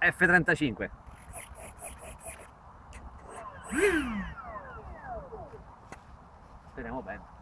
F35. Speriamo bene.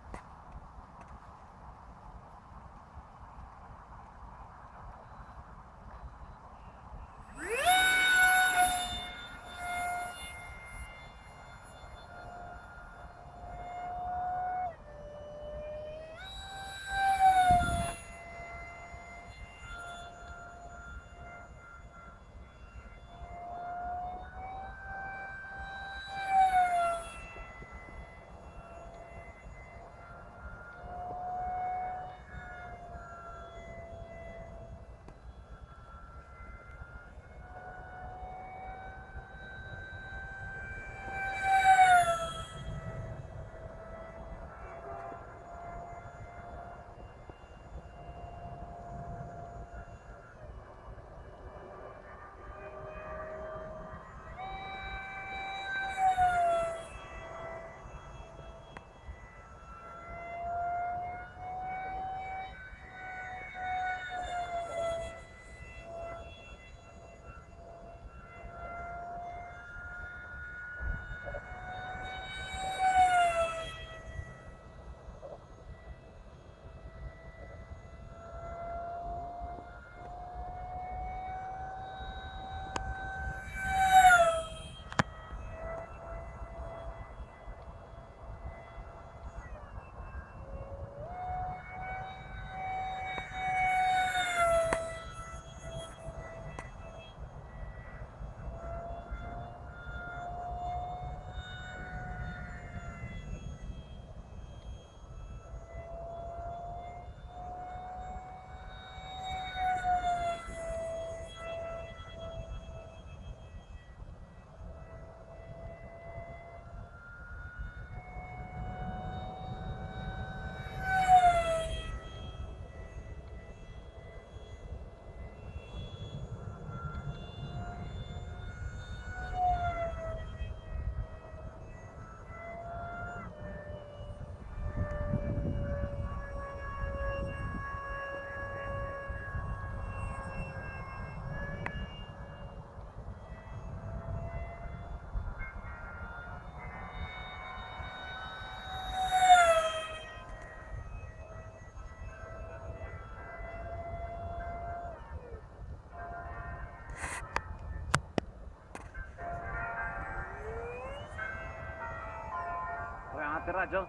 Atterraggio?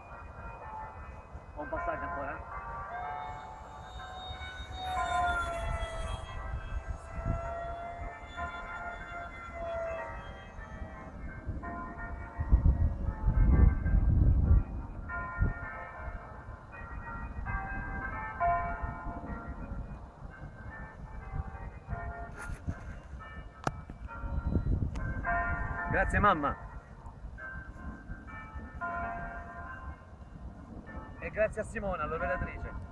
O un passaggio ancora? Grazie mamma. Grazie a Simona, l'operatrice.